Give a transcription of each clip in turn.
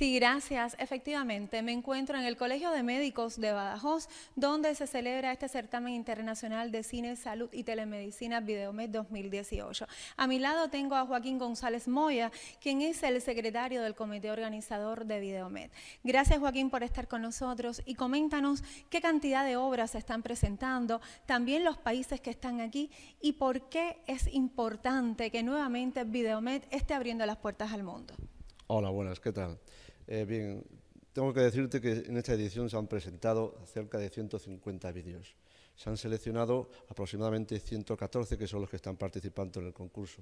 Sí, gracias. Efectivamente, me encuentro en el Colegio de Médicos de Badajoz, donde se celebra este certamen internacional de cine, salud y telemedicina Videomed 2018. A mi lado tengo a Joaquín González Moya, quien es el secretario del comité organizador de Videomed. Gracias, Joaquín, por estar con nosotros y coméntanos qué cantidad de obras se están presentando, también los países que están aquí y por qué es importante que nuevamente Videomed esté abriendo las puertas al mundo. Hola, buenas, ¿qué tal? Eh, bien, tengo que decirte que en esta edición se han presentado cerca de 150 vídeos. Se han seleccionado aproximadamente 114 que son los que están participando en el concurso.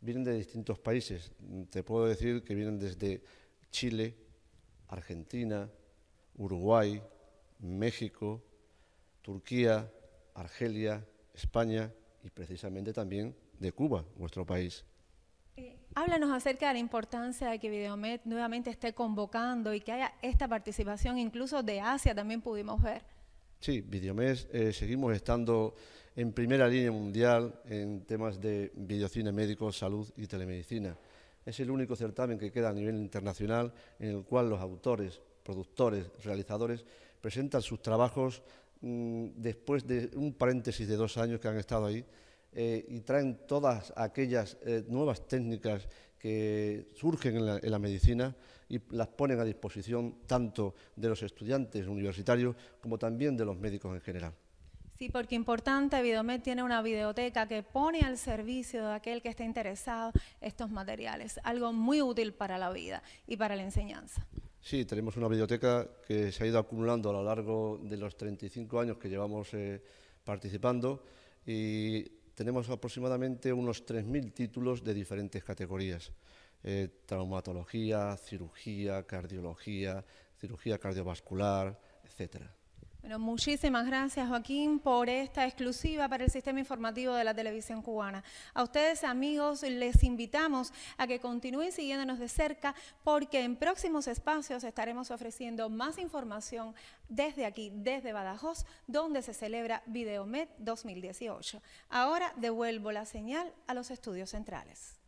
Vienen de distintos países. Te puedo decir que vienen desde Chile, Argentina, Uruguay, México, Turquía, Argelia, España y precisamente también de Cuba, nuestro país. Háblanos acerca de la importancia de que Videomed nuevamente esté convocando y que haya esta participación, incluso de Asia también pudimos ver. Sí, Videomed eh, seguimos estando en primera línea mundial en temas de videocine médico, salud y telemedicina. Es el único certamen que queda a nivel internacional en el cual los autores, productores, realizadores presentan sus trabajos mm, después de un paréntesis de dos años que han estado ahí eh, y traen todas aquellas eh, nuevas técnicas que surgen en la, medicina y las ponen a disposición tanto de los estudiantes universitarios como también de los médicos en general. Sí, porque importante, Videomed tiene una videoteca que pone al servicio de aquel que esté interesado estos materiales, algo muy útil para la vida y para la enseñanza. Sí, tenemos una biblioteca que se ha ido acumulando a lo largo de los 35 años que llevamos eh, participando y tenemos aproximadamente unos 3.000 títulos de diferentes categorías. Eh, traumatología, cirugía, cardiología, cirugía cardiovascular, etcétera. Bueno, muchísimas gracias Joaquín por esta exclusiva para el sistema informativo de la televisión cubana. A ustedes amigos les invitamos a que continúen siguiéndonos de cerca porque en próximos espacios estaremos ofreciendo más información desde aquí, desde Badajoz, donde se celebra Videomed 2018. Ahora devuelvo la señal a los estudios centrales.